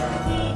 Amen.